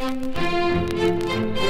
Música